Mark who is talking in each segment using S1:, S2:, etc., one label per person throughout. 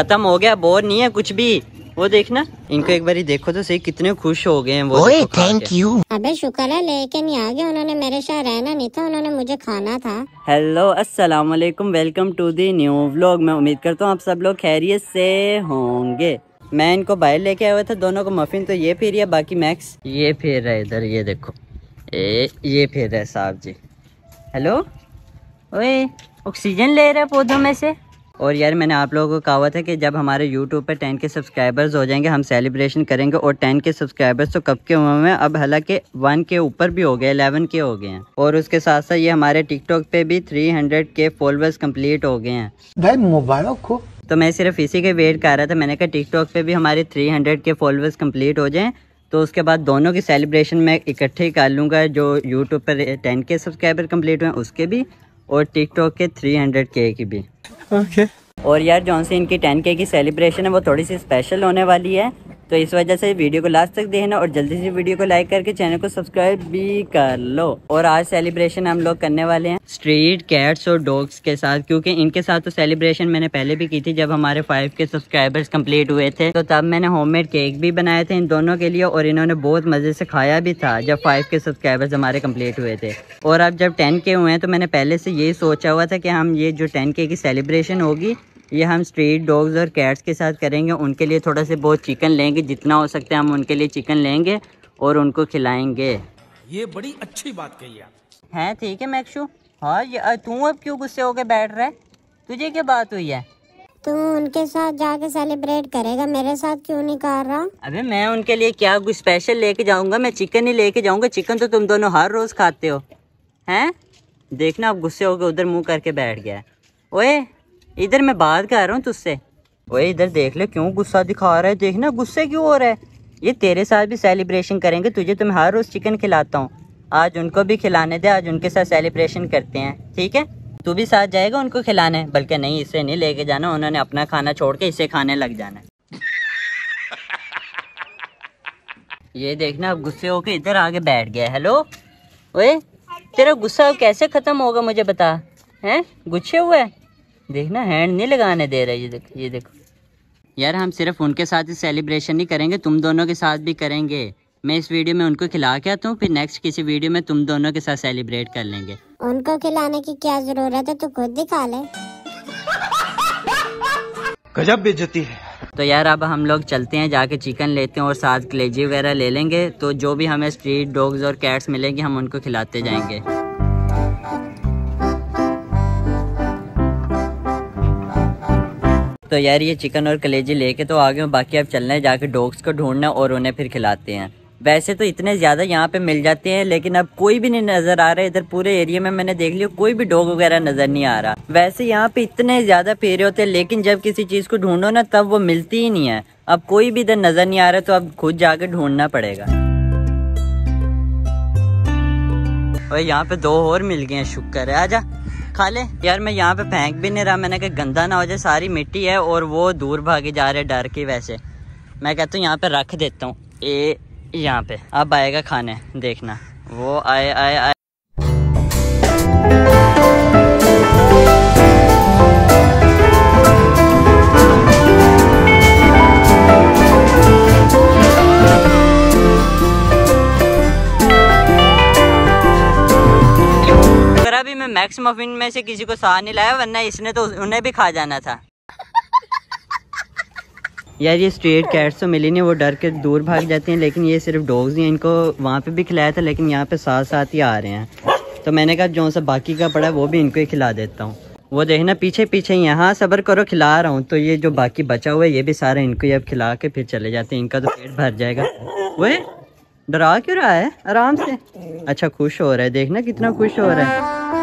S1: खत्म हो गया बोर नहीं है कुछ भी। वो देखना इनको एक बारी देखो तो सही कितने खुश हो गए हैं वो
S2: ओए थैंक यू
S3: अबे शुक्र है लेके नहीं आ गया उन्होंने मेरे साथ रहना नहीं था उन्होंने मुझे खाना था।
S1: हेलो अस्सलाम वालेकुम welcome to the new vlog मैं उम्मीद करता हूँ आप सब लोग खैरियत से होंगे। मैं इनको बाहर लेके आया हुआ था दोनों को मफिन तो ये फिर बाकी मैक्स ये फिर रहा है इधर ये देखो। ए ये फिर रहा है साहब जी। हेलो ओए ऑक्सीजन ले रहे पौधों में से? और यार मैंने आप लोगों को कहा था कि जब हमारे यूट्यूब पर टेन के सब्सक्राइबर्स हो जाएँगे हम सेलिब्रेशन करेंगे और टेन के सब्सक्राइबर्स तो कब के हुए हैं? अब हालाँकि वन के ऊपर भी हो गए एलेवन के हो गए हैं। और उसके साथ साथ ये हमारे टिकटॉक पे भी थ्री हंड्रेड के फॉलोअर्स कंप्लीट हो गए हैं।
S2: भाई मुबारक हो
S1: तो मैं सिर्फ़ इसी के वेट कर रहा था। मैंने कहा टिकटॉक पे भी हमारे थ्री हंड्रेड के फॉलोअर्स कंप्लीट हो जाएँ तो उसके बाद दोनों की सेलिब्रेशन मैं इकट्ठे ही कर लूँगा जो यूट्यूब पर टेन के सब्सक्राइबर कंप्लीट हुए उसके भी और टिकटॉक के थ्री हंड्रेड के की भी।
S2: ओके
S1: और यार जौन इनकी टेन के की सेलिब्रेशन है, वो थोड़ी सी स्पेशल होने वाली है। तो इस वजह से वीडियो को लास्ट तक देखना और जल्दी से वीडियो को लाइक करके चैनल को सब्सक्राइब भी कर लो। और आज सेलिब्रेशन हम लोग करने वाले हैं स्ट्रीट कैट्स और डॉग्स के साथ, क्योंकि इनके साथ तो सेलिब्रेशन मैंने पहले भी की थी जब हमारे फाइव के सब्सक्राइबर्स कंप्लीट हुए थे। तो तब मैंने होममेड केक भी बनाए थे इन दोनों के लिए और इन्होंने बहुत मज़े से खाया भी था जब फाइव के सब्सक्राइबर्स हमारे कंप्लीट हुए थे। और अब जब टेन के हुए हैं तो मैंने पहले से यही सोचा हुआ था कि हम ये जो टेन के की सेलिब्रेशन होगी ये हम स्ट्रीट डॉग्स और कैट्स के साथ करेंगे। उनके लिए थोड़ा से बहुत चिकन लेंगे जितना हो सकता है हम उनके लिए चिकन लेंगे और उनको खिलाएँगे।
S4: ये बड़ी अच्छी बात कही आप।
S1: हैं ठीक है मैक्शू हाँ ये तू अब क्यों गुस्से होकर बैठ रहा है? तुझे क्या बात हुई है?
S3: तू उनके साथ जाके सेलिब्रेट करेगा मेरे साथ क्यों नहीं कर रहा?
S1: अबे मैं उनके लिए क्या कुछ स्पेशल लेके जाऊँगा? मैं चिकन ही लेके जाऊँगा। चिकन तो तुम दोनों हर रोज खाते हो। हैं? देखना अब गुस्से होकर उधर मुँह करके बैठ गया ओए इधर मैं बात कर रहा हूँ तुझसे। ओए, इधर देख ले, क्यों गुस्सा दिखा रहा है? देखना, गुस्से क्यों हो रहा है? ये तेरे साथ भी सेलिब्रेशन करेंगे, तुझे तो मैं हर रोज़ चिकन खिलाता हूँ। आज उनको भी खिलाने दे, आज उनके साथ सेलिब्रेशन करते हैं, ठीक है? तू भी साथ जाएगा उनको खिलाने, बल्कि नहीं, इसे नहीं लेके जाना, उन्होंने अपना खाना छोड़ के इसे खाने लग जाना। ये देखना, अब गुस्से होके इधर आगे बैठ गया हेलो ओए, तेरा गुस्सा कैसे ख़त्म होगा मुझे बता, हैं? गुस्से हुआ है देखना हैंड नहीं लगाने दे रहा ये देखो ये देखो। यार हम सिर्फ़ उनके साथ ही सेलिब्रेशन नहीं करेंगे तुम दोनों के साथ भी करेंगे। मैं इस वीडियो में उनको खिला के आता हूँ फिर नेक्स्ट किसी वीडियो में तुम दोनों के साथ सेलिब्रेट कर लेंगे।
S3: उनको खिलाने की क्या ज़रूरत है? तू खुद दिखा ले।
S4: गजब बेचती है।
S1: तो यार अब हम लोग चलते हैं जाके चिकन लेते हैं और साथ कलेजी वगैरह ले लेंगे। तो जो भी हमें स्ट्रीट डॉग्स और कैट्स मिलेंगे हम उनको खिलाते जाएँगे। तो यार ये चिकन और कलेजी लेके तो आ गए बाकी अब चलना है जाके डॉग्स को ढूंढना और उन्हें फिर खिलाते हैं। वैसे तो इतने ज़्यादा यहाँ पे मिल जाते हैं, लेकिन अब कोई भी नहीं नज़र आ रहा है। इधर पूरे एरिया में मैंने देख लिया, कोई भी डॉग वगैरह नज़र नहीं आ रहा। वैसे यहाँ पे इतने ज़्यादा फेरे होते हैं, लेकिन जब किसी चीज़ को ढूंढो ना, तब वो मिलती ही नहीं है। अब कोई भी इधर नज़र नहीं आ रहा तो अब खुद जाके ढूंढना पड़ेगा। और यहाँ पे दो और मिल गए हैं, शुक्र है। आजा। खा ले। यार, मैं यहाँ पे फेंक भी नहीं रहा। मैंने कहा, गंदा ना हो जाए, सारी मिट्टी है और वो दूर भागे जा रहे डर के वैसे। मैं कहता हूँ, यहाँ पे रख देता हूँ। ए, यहाँ पे। अब आएगा खाने, देखना। वो आए आए आए। मैक्स मफिन में से किसी को साथ नहीं लाया, वरना इसने तो उन्हें भी खा जाना था। यार, ये स्ट्रेट कैट्स तो मिली नहीं, वो डर के दूर भाग जाती हैं, लेकिन ये सिर्फ़ डॉग्स ही इनको वहाँ पे भी खिलाया था, लेकिन यहाँ पे साथ साथ ही आ रहे हैं। तो मैंने कहा, जो सा बाकी का पड़ा है, वो भी इनको ही खिला देता हूँ। वो देखना पीछे पीछे यहाँ सबर करो, खिला रहा हूँ। तो ये जो बाकी बचा हुआ है, ये भी सारा इनको ही अब खिला के फिर चले जाते हैं। इनका तो पेट भर जाएगा। वो डरा क्यों रहा है? आराम से। अच्छा खुश हो रहा है। देखना कितना खुश हो रहा है।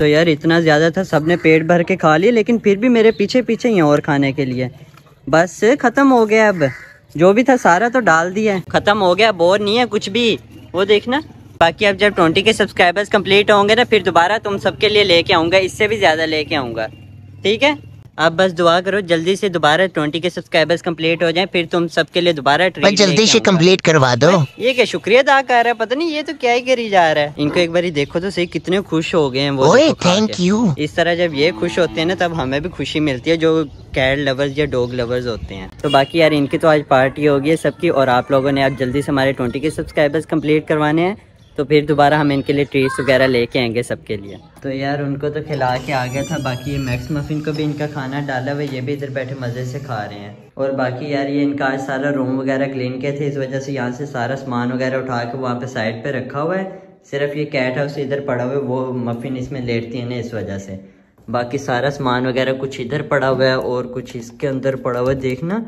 S1: तो यार इतना ज़्यादा था, सबने पेट भर के खा लिया लेकिन फिर भी मेरे पीछे पीछे ही और खाने के लिए। बस ख़त्म हो गया अब। जो भी था सारा तो डाल दिया ख़त्म हो गया, बोर नहीं है कुछ भी। वो देखना। बाकी अब जब ट्वेंटी के सब्सक्राइबर्स कंप्लीट होंगे ना, फिर दोबारा तुम सबके लिए लेके आऊँगा, इससे भी ज़्यादा लेके आऊँगा। ठीक है? अब बस दुआ करो जल्दी से दोबारा ट्वेंटी के सब्सक्राइबर्स कंप्लीट हो जाएँ फिर तुम सबके लिए दोबारा ट्रीट
S2: जल्दी से कंप्लीट करवा दो।
S1: ये क्या शुक्रिया अदा कर रहा है? पता नहीं ये तो क्या ही करी जा रहा है। इनको एक बार देखो तो सही कितने खुश हो गए हैं वो
S2: थैंक यू
S1: इस तरह जब ये खुश होते हैं ना तब हमें भी खुशी मिलती है जो कैट लवर्स या डॉग लवर्स होते हैं। तो बाकी यार इनकी तो आज पार्टी होगी सबकी और आप लोगों ने अब जल्दी से हमारे ट्वेंटी के सब्सक्राइबर्स कंप्लीट करवाने हैं। तो फिर दोबारा हम इनके लिए ट्रीट्स वगैरह लेके आएँगे सबके लिए। तो यार, उनको तो खिला के आ गया था, बाकी ये मैक्स मफिन को भी इनका खाना डाला हुआ ये भी इधर बैठे मज़े से खा रहे हैं। और बाकी यार, ये इनका आज सारा रूम वगैरह क्लीन किए थे, इस वजह से यहाँ से सारा सामान वगैरह उठा के वहाँ पे साइड पे रखा हुआ है। सिर्फ़ ये कैट हाउस इधर पड़ा हुआ है, वो मफिन इसमें लेटती है ना इस वजह से। बाकी सारा सामान वगैरह कुछ इधर पड़ा हुआ है और कुछ इसके अंदर पड़ा हुआ है, देखना।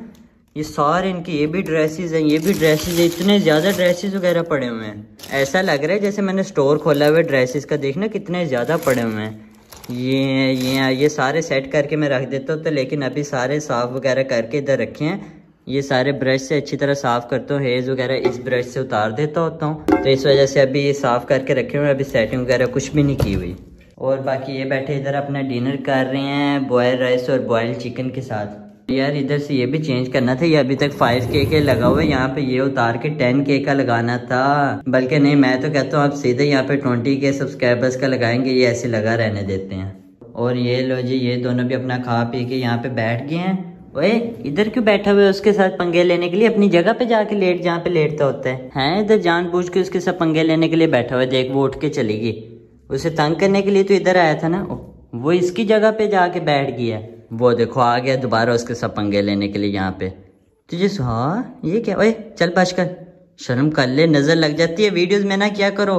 S1: ये सारे इनके, ये भी ड्रेसेस हैं, ये भी ड्रेसेस हैं, इतने ज़्यादा ड्रेसेस वगैरह पड़े हुए हैं। ऐसा लग रहा है जैसे मैंने स्टोर खोला हुआ ड्रेसेस का। देखना कितने ज़्यादा पड़े हुए हैं। ये ये ये सारे सेट करके मैं रख देता हूँ तो लेकिन अभी सारे साफ़ वगैरह करके इधर रखे हैं। ये सारे ब्रश से अच्छी तरह साफ़ करता हूँ हेज़ वगैरह इस ब्रश से उतार देता होता हूँ। तो इस वजह से अभी ये साफ़ करके रखे हुए अभी सेटिंग वगैरह कुछ भी नहीं की हुई। और बाकी ये बैठे इधर अपना डिनर कर रहे हैं बॉयल राइस और बॉयल चिकन के साथ। यार, इधर से ये भी चेंज करना था, ये अभी तक फाइव के के लगा हुआ है, यहाँ पे ये उतार के टेन के का लगाना था। बल्कि नहीं, मैं तो कहता हूँ, आप सीधे यहाँ पे ट्वेंटी के सब्सक्राइबर्स का लगाएँगे, ये ऐसे लगा रहने देते हैं। और ये लो जी, ये दोनों भी अपना खा पी के यहाँ पे बैठ गए हैं। ओए, इधर क्यों बैठा हुआ है उसके साथ पंगे लेने के लिए? अपनी जगह पे जाके लेट, जहाँ पे लेटता होता है। हैं इधर जानबूझ के उसके साथ पंगे लेने के लिए बैठा हुआ है, देख, वो उठ के चली गई। उसे तंग करने के लिए तो इधर आया था ना? वो इसकी जगह पे जाके बैठ गया वो देखो आ गया दोबारा उसके साथ पंगे लेने के लिए यहाँ पे। तुझे सु- हाँ ये क्या? ओए चल बच कर शर्म कर ले नज़र लग जाती है वीडियोस में ना क्या करो?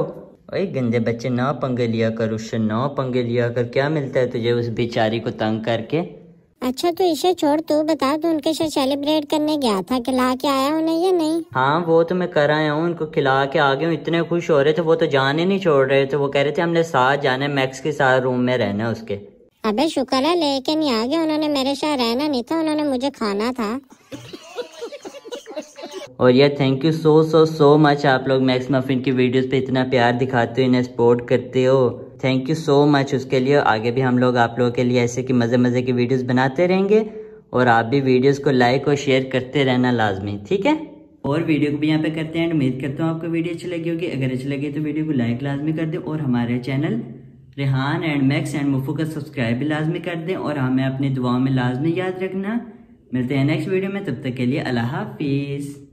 S1: ओए गंदे बच्चे ना पंगे लिया कर उससे ना पंगे लिया कर क्या मिलता है तुझे उस बेचारी को तंग करके?
S3: अच्छा तो इसे छोड़ तू बता तू उनके साथ सेलिब्रेट करने गया था खिला के आया उन्हें या नहीं?
S1: हाँ वो तो मैं कर आया हूँ उनको खिला के आ गया हूँ इतने खुश हो रहे थे वो तो जाने नहीं छोड़ रहे थे वो कह रहे थे हमने साथ जाना है मैक्स के साथ रूम में रहना है उसके।
S3: अबे, शुक्र है लेके नहीं आ गया उन्होंने मेरे साथ रहना नहीं था, उन्होंने मुझे खाना था।
S1: और यार thank you so so so much आप लोग मैक्स मफिन की वीडियोस पे इतना प्यार दिखाते हो, इन्हें सपोर्ट करते हो। थैंक यू सो मच उसके लिए। आगे भी हम लोग आप लोगों के लिए ऐसे की मज़े मज़े की वीडियोस बनाते रहेंगे। और आप भी वीडियोस को लाइक और शेयर करते रहना लाजमी, ठीक है? और वीडियो को भी यहाँ पे करते हैं उम्मीद करता हूँ आपको वीडियो अच्छी लगी होगी। अगर अच्छी लगी तो वीडियो को लाइक लाजमी कर दे और हमारे channel Rehan and Max and मुफू का सब्सक्राइब भी लाजमी कर दें और हमें अपनी दुआओं में लाजमी याद रखना। मिलते हैं नेक्स्ट वीडियो में, तब तक के लिए अल्लाह हाफिज़।